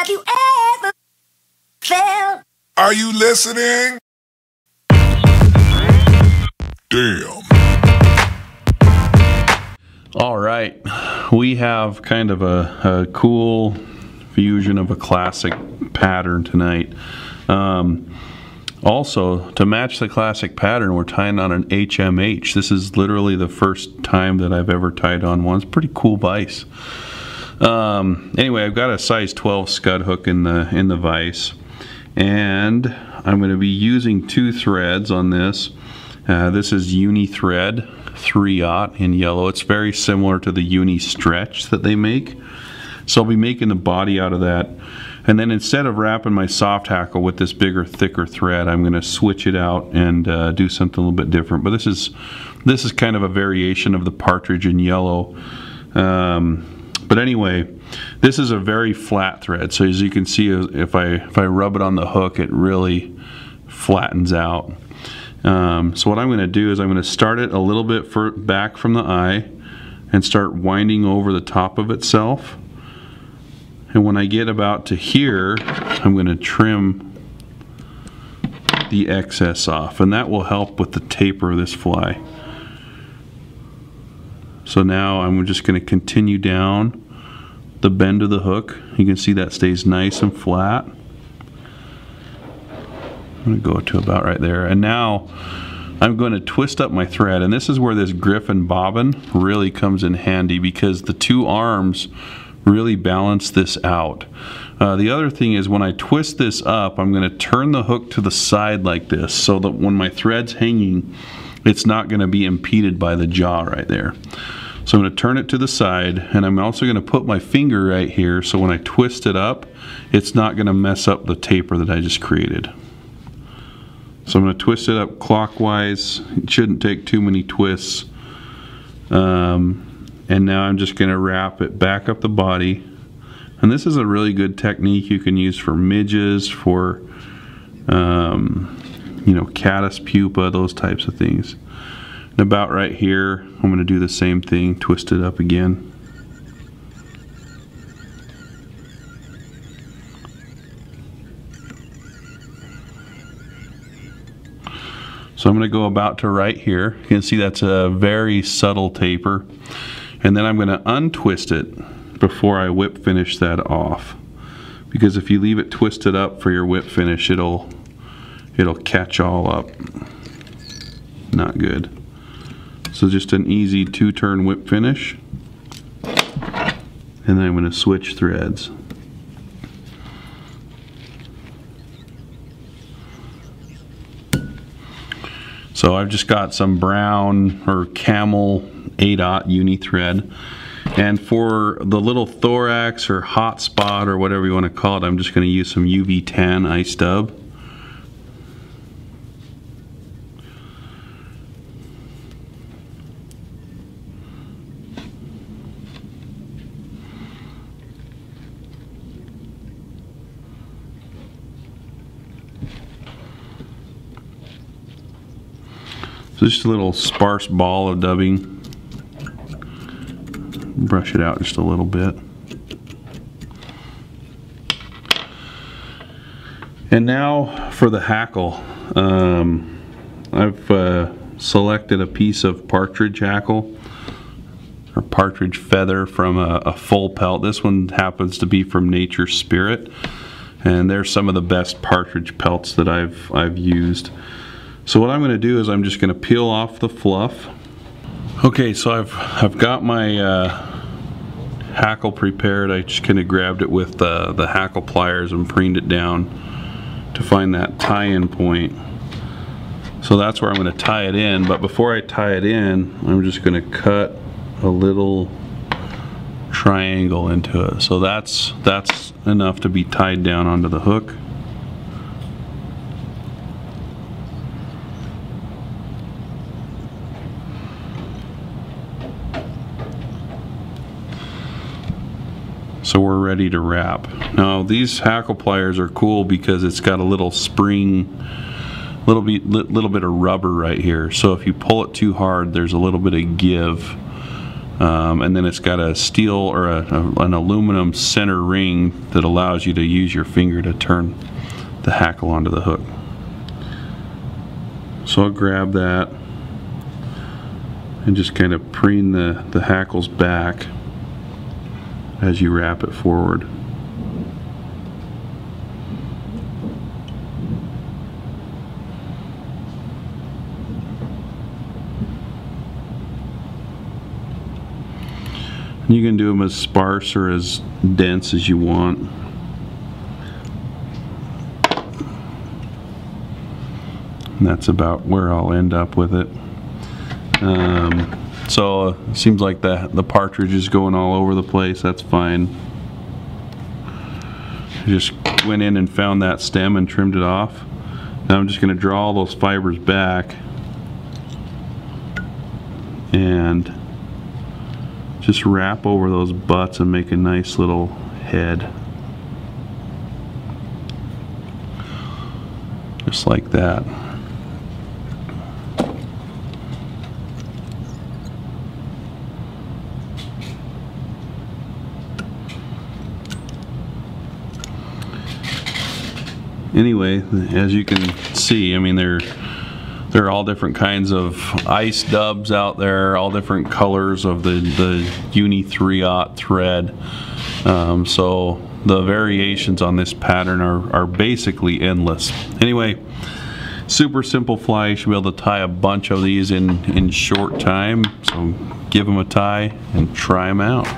Have you ever felt? Are you listening? Damn. All right, we have kind of a, a cool fusion of a classic pattern tonight. Um, also, to match the classic pattern, we're tying on an HMH. This is literally the first time that I've ever tied on one. It's pretty cool vise. Um, anyway, I've got a size 12 scud hook in the in the vise, and I'm going to be using two threads on this. Uh, this is Uni Thread 3-aught in yellow. It's very similar to the Uni Stretch that they make. So I'll be making the body out of that. And then instead of wrapping my soft hackle with this bigger, thicker thread, I'm going to switch it out and uh, do something a little bit different. But this is this is kind of a variation of the partridge and yellow. Um, but anyway, this is a very flat thread. So as you can see, if I if I rub it on the hook, it really flattens out. Um, so what I'm going to do is I'm going to start it a little bit for, back from the eye and start winding over the top of itself. And when I get about to here, I'm going to trim the excess off and that will help with the taper of this fly. So now I'm just going to continue down the bend of the hook. You can see that stays nice and flat. I'm going to go to about right there. And now I'm going to twist up my thread. And this is where this Griffin bobbin really comes in handy because the two arms really balance this out. Uh, the other thing is when I twist this up, I'm going to turn the hook to the side like this so that when my thread's hanging, it's not going to be impeded by the jaw right there. So I'm going to turn it to the side and I'm also going to put my finger right here so when I twist it up it's not going to mess up the taper that I just created. So I'm going to twist it up clockwise. It shouldn't take too many twists. Um, and now I'm just going to wrap it back up the body. And this is a really good technique you can use for midges, for um, you know, caddis pupa, those types of things. And about right here, I'm going to do the same thing, twist it up again. So I'm going to go about to right here. You can see that's a very subtle taper. And then I'm going to untwist it before I whip finish that off. Because if you leave it twisted up for your whip finish, it'll it'll catch all up. Not good. So just an easy two-turn whip finish. And then I'm going to switch threads. So I've just got some brown or camel 8-aught uni thread. And for the little thorax or hot spot or whatever you want to call it, I'm just going to use some UV tan ice dub. So just a little sparse ball of dubbing. Brush it out just a little bit. And now for the hackle. Um, I've uh, selected a piece of partridge hackle or partridge feather from a, a, full pelt. This one happens to be from Nature Spirit and they're some of the best partridge pelts that I've I've used. So what I'm going to do is I'm just going to peel off the fluff. Okay, so I've, I've got my uh, hackle prepared. I just kind of grabbed it with the, the hackle pliers and preened it down to find that tie-in point. So that's where I'm going to tie it in, but before I tie it in, I'm just going to cut a little triangle into it. So that's, that's enough to be tied down onto the hook. So we're ready to wrap. Now these hackle pliers are cool because it's got a little spring, little bit, little bit of rubber right here. So if you pull it too hard, there's a little bit of give Um, and then it's got a steel or a, a- an aluminum center ring that allows you to use your finger to turn the hackle onto the hook. So I'll grab that and just kind of preen the, the hackles back as you wrap it forward. You can do them as sparse or as dense as you want. And that's about where I'll end up with it. Um, so uh, it seems like the, the partridge is going all over the place. That's fine. Just went in and found that stem and trimmed it off. Now I'm just going to draw all those fibers back and just wrap over those butts and make a nice little head. Just like that. Anyway, as you can see, I mean, they're there are all different kinds of ice dubs out there, all different colors of the, the Uni 3-aught thread. Um, so the variations on this pattern are, are basically endless. Anyway, super simple fly. You should be able to tie a bunch of these in, in short time. So give them a tie and try them out.